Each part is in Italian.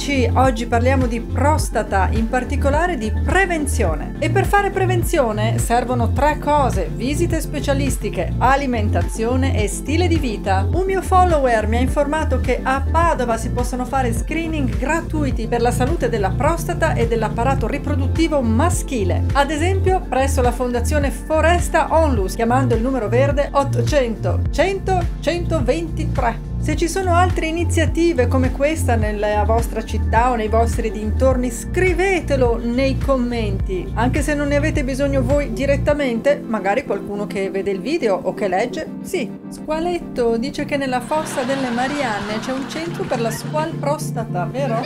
amici, oggi parliamo di prostata, in particolare di prevenzione. E per fare prevenzione servono tre cose, visite specialistiche, alimentazione e stile di vita. Un mio follower mi ha informato che a Padova si possono fare screening gratuiti per la salute della prostata e dell'apparato riproduttivo maschile. Ad esempio presso la fondazione Foresta Onlus, chiamando il numero verde 800 100 123. Se ci sono altre iniziative come questa nella vostra città o nei vostri dintorni, scrivetelo nei commenti. Anche se non ne avete bisogno voi direttamente, magari qualcuno che vede il video o che legge, sì. Squaletto dice che nella fossa delle Marianne c'è un centro per la squal prostata, vero?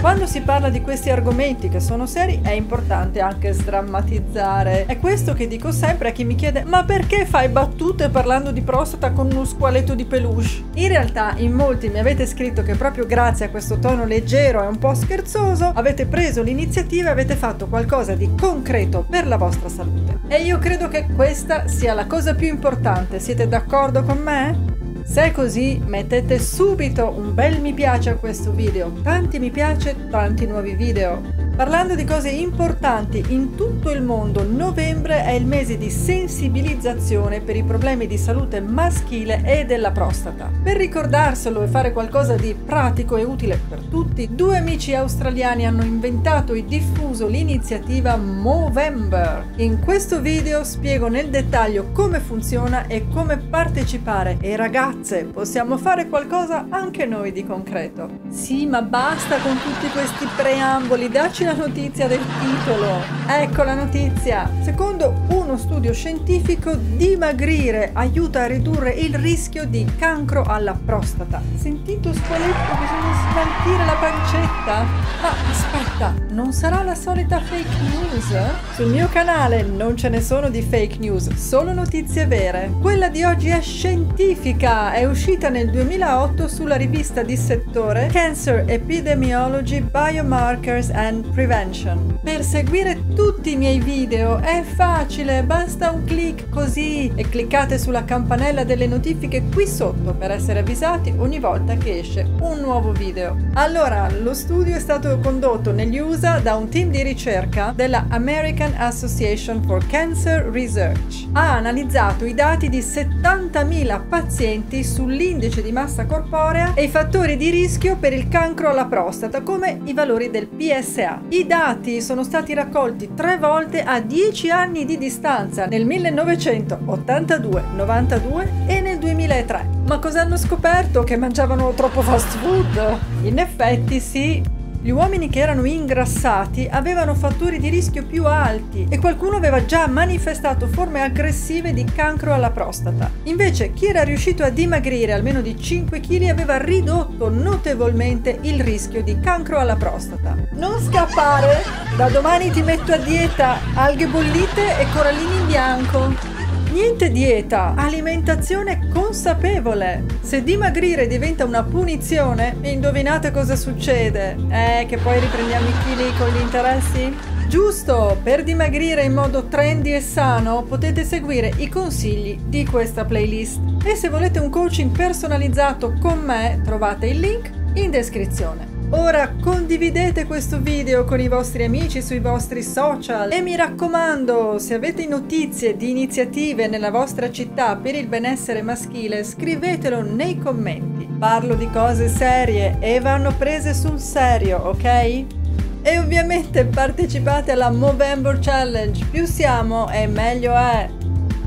Quando si parla di questi argomenti che sono seri è importante anche sdrammatizzare. È questo che dico sempre a chi mi chiede ma perché fai battute parlando di prostata con uno squaletto di peluche? In realtà in molti mi avete scritto che proprio grazie a questo tono leggero e un po' scherzoso avete preso l'iniziativa e avete fatto qualcosa di concreto per la vostra salute. E io credo che questa sia la cosa più importante, siete d'accordo con me? Se è così, mettete subito un bel mi piace a questo video, tanti mi piace, tanti nuovi video. Parlando di cose importanti in tutto il mondo, novembre è il mese di sensibilizzazione per i problemi di salute maschile e della prostata. Per ricordarselo e fare qualcosa di pratico e utile per tutti, due amici australiani hanno inventato e diffuso l'iniziativa Movember. In questo video spiego nel dettaglio come funziona e come partecipare e ragazze, possiamo fare qualcosa anche noi di concreto. Sì, ma basta con tutti questi preamboli, dacci Eccoci la notizia del titolo. Ecco la notizia. Secondo uno studio scientifico, dimagrire aiuta a ridurre il rischio di cancro alla prostata. Sentito spoletto, bisogna smaltire la pancetta? Ma aspetta, non sarà la solita fake news? Sul mio canale non ce ne sono di fake news, solo notizie vere. Quella di oggi è scientifica, è uscita nel 2008 sulla rivista di settore Cancer Epidemiology Biomarkers and Prevention. Per seguire tutti i miei video è facile, basta un clic così e cliccate sulla campanella delle notifiche qui sotto per essere avvisati ogni volta che esce un nuovo video. Allora, lo studio è stato condotto negli USA da un team di ricerca della American Association for Cancer Research. Ha analizzato i dati di 70.000 pazienti sull'indice di massa corporea e i fattori di rischio per il cancro alla prostata come i valori del PSA. I dati sono stati raccolti tre volte a 10 anni di distanza, nel 1982, 92 e nel 2003. Ma cosa hanno scoperto? Che mangiavano troppo fast food? In effetti sì, gli uomini che erano ingrassati avevano fattori di rischio più alti e qualcuno aveva già manifestato forme aggressive di cancro alla prostata. Invece chi era riuscito a dimagrire almeno di 5 kg aveva ridotto notevolmente il rischio di cancro alla prostata. Non scappare! Da domani ti metto a dieta alghe bollite e corallini in bianco. Niente dieta, alimentazione consapevole. Se dimagrire diventa una punizione, indovinate cosa succede? Eh, che poi riprendiamo i chili con gli interessi? Giusto, per dimagrire in modo trendy e sano potete seguire i consigli di questa playlist. E se volete un coaching personalizzato con me, trovate il link in descrizione. Ora condividete questo video con i vostri amici sui vostri social e mi raccomando, se avete notizie di iniziative nella vostra città per il benessere maschile, scrivetelo nei commenti. Parlo di cose serie e vanno prese sul serio, ok? E ovviamente partecipate alla Movember Challenge, più siamo e meglio è.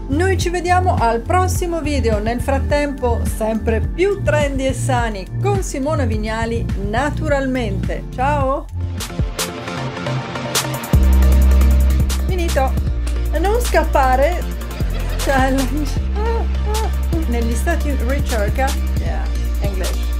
Noi ci vediamo al prossimo video, nel frattempo sempre più trendy e sani con Simona Vignali naturalmente. Ciao! Finito! Non scappare! Challenge! Negli stati ricerca, yeah, English.